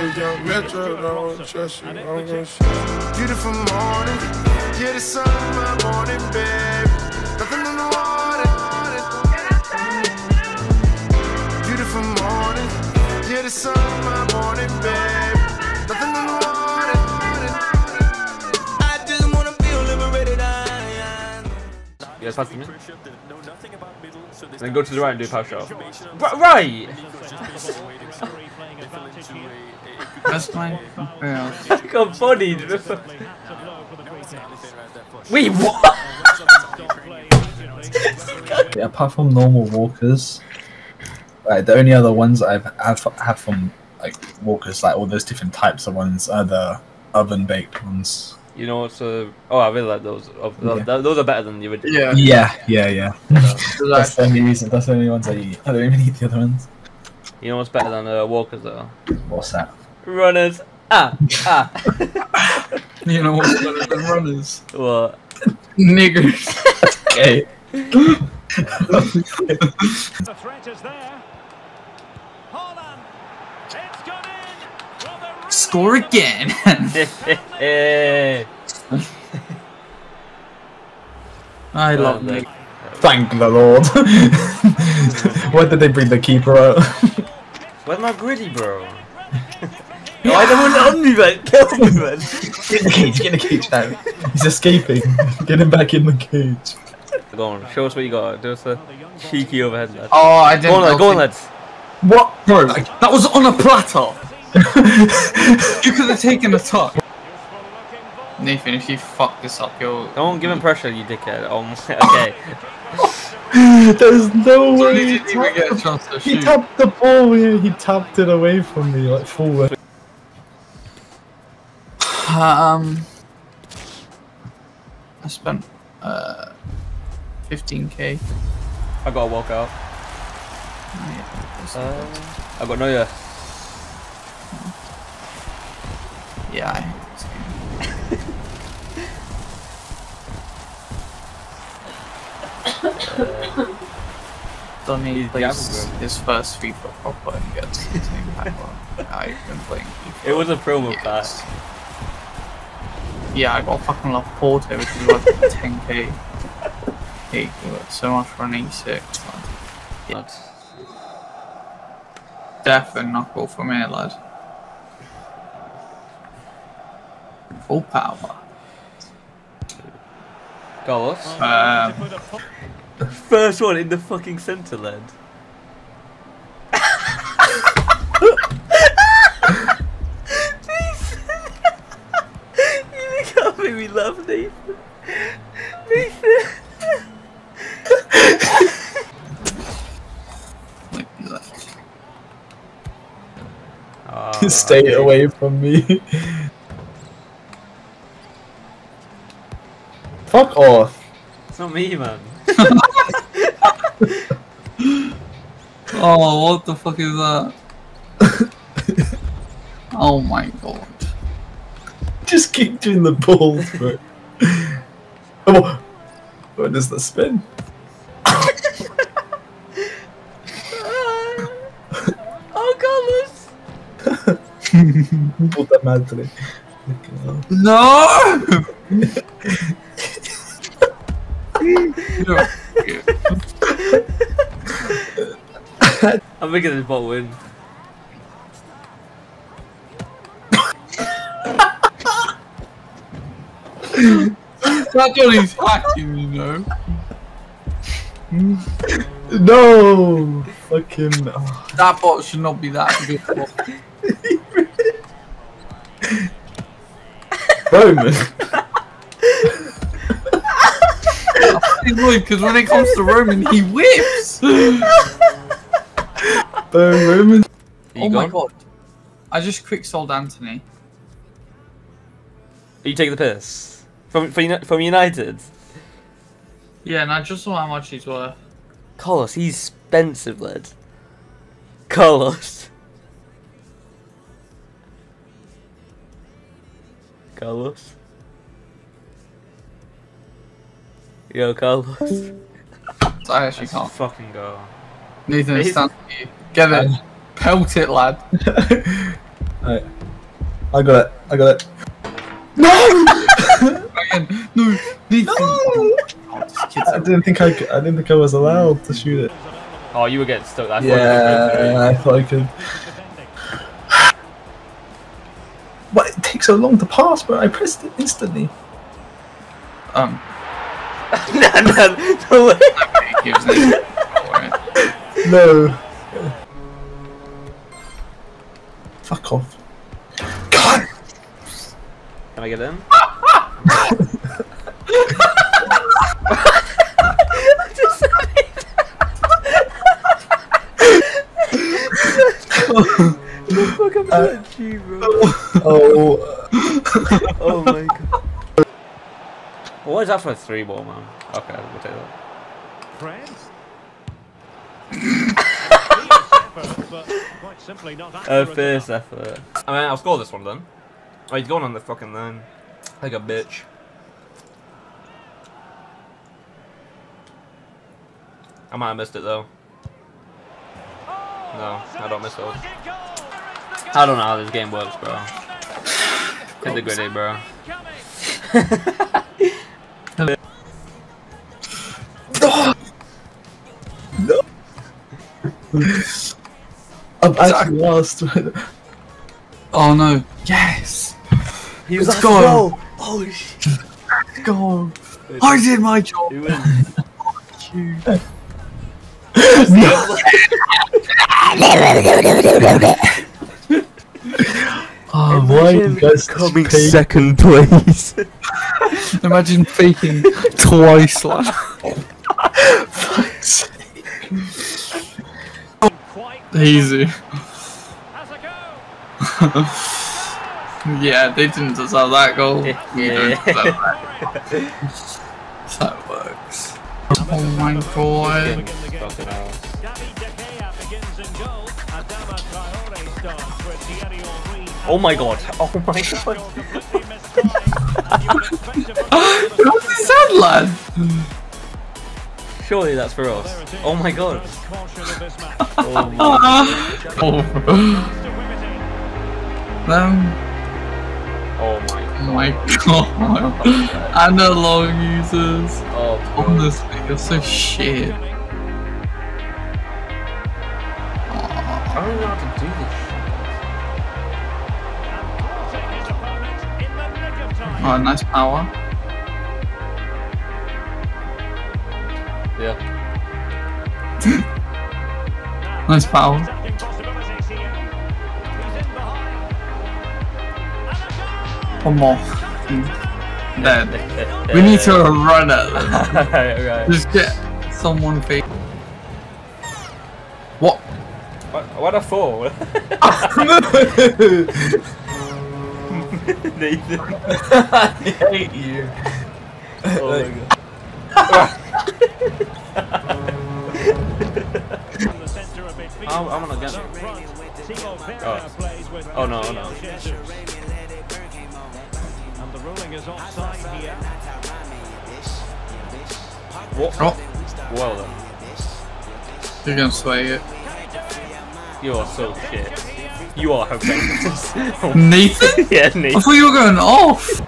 If your metronome trust you, Beautiful morning, yeah, the sun my morning, babe. Nothing in the water. Beautiful morning, yeah, the sun morning. I You guys pass to me. Then go to the right and do a pass shot. R- right! That's fine. Yeah. I got bodied. Wait, what? Yeah, apart from normal walkers, like the only other ones I've have, have from like walkers, like all those different types of ones, are the oven baked ones. You know what's uh Oh, I really like those. Oh, those, Yeah. those are better than the original. Yeah. Yeah, yeah, yeah. That's that's the only reason. That's the only ones I eat. I don't even eat the other ones. You know what's better than uh, walkers though? What's that? Runners. Ah, ah. You know what's better than runners? what? Niggers. Okay. The threat is there. Holland. It's gone in. Well, the Score again. Eh. I Well, love then. Nick. Thank the Lord. Why did they bring the keeper out? Where's my griddy, bro? Why the one on me, man? Kill me, man. Get in the cage, get in the cage now. He's escaping. Get him back in the cage. Go on, show us what you got. Do us a cheeky overhead, lad. Oh, I didn't. Go on, lad. Go on, lads. What? Bro, that was on a platter. you could have taken a touch. Nathan, if you fuck this up, you'll. Don't give him pressure, you dickhead. Oh, okay. There's no He way he didn't even get a tapped, chance to he tapped the ball, yeah, he tapped it away from me, like forward. Um, I spent uh 15k. I gotta walk out. Uh, I got no yeah. Yeah, I hate this game. Donny He's plays his first FIFA proper and gets the same one. I've been playing FIFA. It was a promo pack. Yeah, I got fucking love Porto, which is worth 10k. Hey, so much for an E6. Lad. Death and knuckle from here, lad. Full power. Carlos. Um, First one in the fucking centre, lad. you can't make me laugh, Nathan. Nathan. Oh, Stay away from me. Fuck off. It's not me, man. Oh, what the fuck is that? oh my god. Just kicked you in the balls, bro. oh, what oh, does the spin? oh, Carlos. Puta madre. No! No. I'm making this bot win. That Johnny's hacking, you know. No! Fucking. Oh. That bot should not be that good. Roman. Because when it comes to Roman, he whips! Bro, Roman. Are you oh my god. I just quick sold Anthony. Are you taking the piss? From, from, from United? Yeah, and I just saw how much he's worth. Carlos, he's expensive, lad. Carlos. Carlos. Yo, Carlos. So I actually Let's can't. fucking go. Nathan, He's- stand for you. Get it. Pelt it, lad. Alright. I got it. I got it. No! Again, no, Nathan. This kid's I didn't think I. Could, I didn't think I was allowed to shoot it. Oh, you were getting stuck. That's why you were going Yeah, I thought I could. What? It takes so long to pass, but I pressed it instantly. um, through. no, no, no way. he gives it. Alright. No. Fuck off. God. Can I get in? Fuck, I'm Uh, G, bro. Oh. Oh my god. Well, what is that for a three ball, man? Okay, we'll take that. Fred. effort, but quite simply not Uh, accurate effort. I mean, I'll score this one then. Oh, he's going on the fucking line. Like a bitch. I might have missed it though. No, I don't miss those. I don't know how this game works, bro. Hit the griddy, bro. I'm actually lost. Oh no. Yes. He Let's go. Oh shit. Let's go. I did my job. He wins. Oh, why you guys coming pay- second place. Imagine faking twice. Like. Quite Easy. has a go. Yeah, they didn't deserve that goal. We Yeah. don't deserve that. that works. Oh my god. Fucking hell. David De Gea begins in goal. Adama Traore starts with Thierry Henry. Oh my god. Oh my god. Completely mistimed. You would expect to put What's he said, lad? Surely that's for us. Oh my god. caution of this. Oh my, Oh. To whip it in. Um, oh my oh my god. Analog users. Oh, bro. Honestly, you're so shit. I don't know how to do this Caught his opponent in the nick of time. Oh, nice power. And a goal! One more. Dead. We need to run at them. right. Just get someone fake. What? What, what a four? Nathan. I hate you. Oh my god. I'm, I'm gonna get Up it. front, Timo Werner Oh. plays with Oh, no, oh, no. And the ruling is offside here. What? Oh, Well then. you're gonna sway it. You are so shit. You are horrendous. Oh, Nathan? yeah, Nathan. I thought you were going off.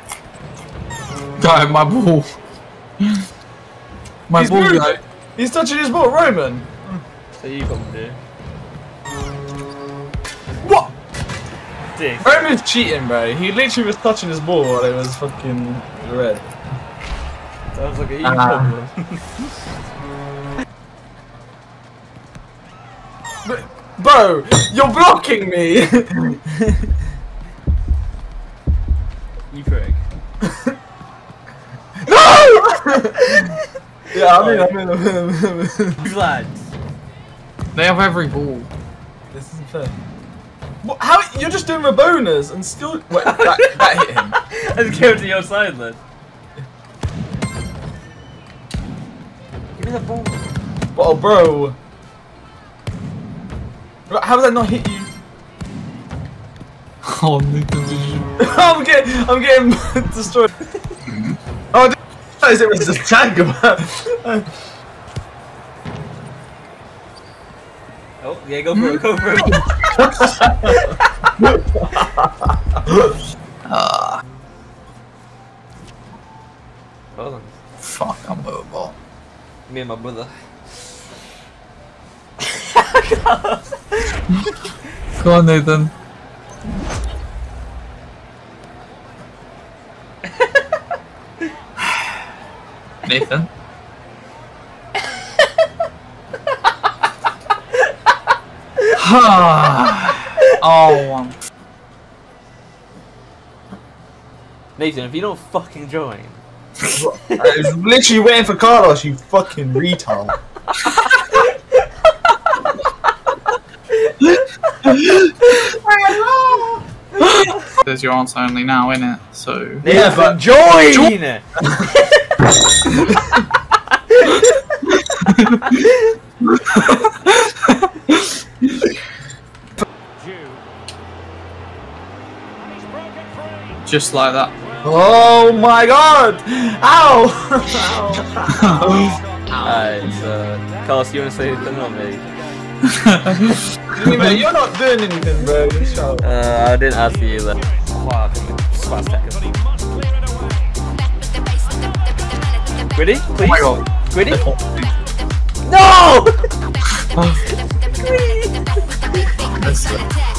Guy, my ball. My He's ball, moving. guy. He's touching his ball, Roman. So you come do. What? Dick. Roman's cheating, bro. He literally was touching his ball while it was fucking red. Sounds like a you Ah. problem. Bro, you're blocking me. You prick. yeah, I mean, I mean, I mean, I mean, I mean. You lads. They have every ball. This isn't fair. What, how? You're just doing Rabonas and still. Wait, that, that hit him. I just came to your side then. Give me the ball. Oh, bro. Bro, How did that not hit you? Oh, Nathan, did? I'm getting, I'm getting destroyed realized it was a tank. oh, yeah, go for it, go for it. uh. well, Fuck, I'm movable. Me and my brother. Go on, Nathan. Nathan. oh, um, Nathan, if you don't fucking join. I was literally waiting for Carlos, you fucking retard. there's your answer only now, innit? So. Nathan, Yeah, but- join! Jude. And he's broken free. Just like that. Oh my god! Ow! Alright, so. Carlos, you wanna say anything on me? man, you're not doing anything, bro. You shut. Uh, I didn't ask you either. Wow, away. Griddy, please? Oh my god. Griddy? No! That's-